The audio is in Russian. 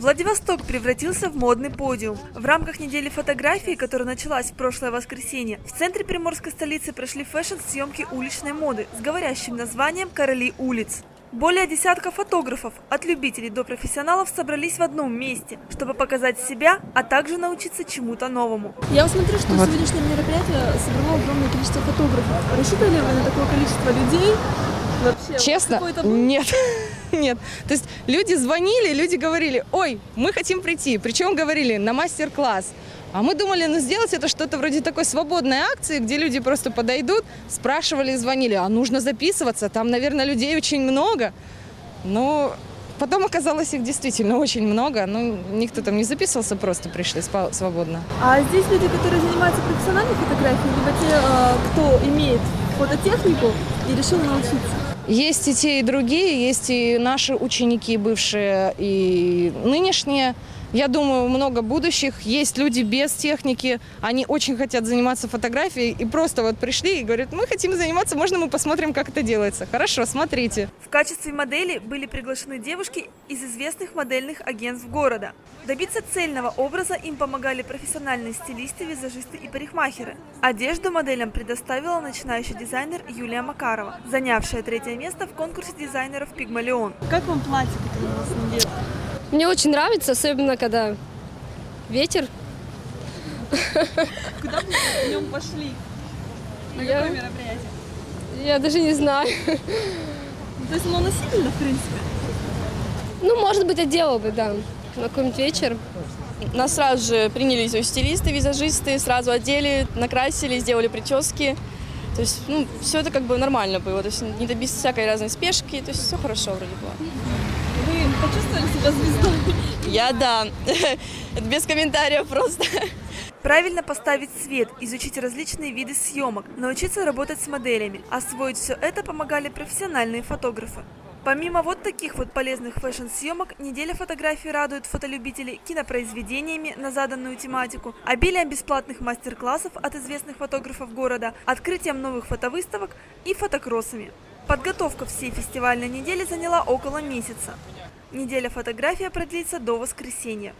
Владивосток превратился в модный подиум. В рамках недели фотографий, которая началась в прошлое воскресенье, в центре приморской столицы прошли фэшн-съемки уличной моды с говорящим названием «Короли улиц». Более десятка фотографов, от любителей до профессионалов, собрались в одном месте, чтобы показать себя, а также научиться чему-то новому. Я смотрю, что вот. сегодняшнее мероприятие собрало огромное количество фотографов. Рассчитывали вы на такое количество людей? Вообще, Честно, нет. Нет. То есть люди звонили, люди говорили, ой, мы хотим прийти. Причем говорили на мастер-класс. А мы думали, ну сделать это что-то вроде такой свободной акции, где люди просто подойдут, спрашивали и звонили, а нужно записываться, там, наверное, людей очень много. Но потом оказалось их действительно очень много, ну никто там не записывался, просто пришли свободно. А здесь люди, которые занимаются профессиональной фотографией, либо те, э, кто имеет фототехнику и решил научиться? Есть и те, и другие, есть и наши ученики бывшие, и нынешние. Я думаю, много будущих. Есть люди без техники, они очень хотят заниматься фотографией и просто вот пришли и говорят, мы хотим заниматься, можно мы посмотрим, как это делается. Хорошо, смотрите. В качестве модели были приглашены девушки из известных модельных агентств города. Добиться цельного образа им помогали профессиональные стилисты, визажисты и парикмахеры. Одежду моделям предоставила начинающий дизайнер Юлия Макарова, занявшая третье место в конкурсе дизайнеров «Пигмалион». Как вам платье, которое у вас надето? Мне очень нравится, особенно когда ветер. Куда бы вы днем пошли? На я... какое мероприятие? Я даже не знаю. То есть оно носительно, в принципе? Ну, может быть, одела бы, да, на какой-нибудь вечер. Нас сразу же приняли стилисты, визажисты, сразу одели, накрасили, сделали прически. То есть, ну, все это как бы нормально было, то есть не без всякой разной спешки, то есть все хорошо вроде было. Вы почувствовали себя звездой? Я да. Без комментариев просто. Правильно поставить свет, изучить различные виды съемок, научиться работать с моделями. Освоить все это помогали профессиональные фотографы. Помимо вот таких вот полезных фэшн-съемок, неделя фотографий радует фотолюбителей кинопроизведениями на заданную тематику, обилием бесплатных мастер-классов от известных фотографов города, открытием новых фотовыставок и фотокроссами. Подготовка всей фестивальной недели заняла около месяца. Неделя фотография продлится до воскресенья.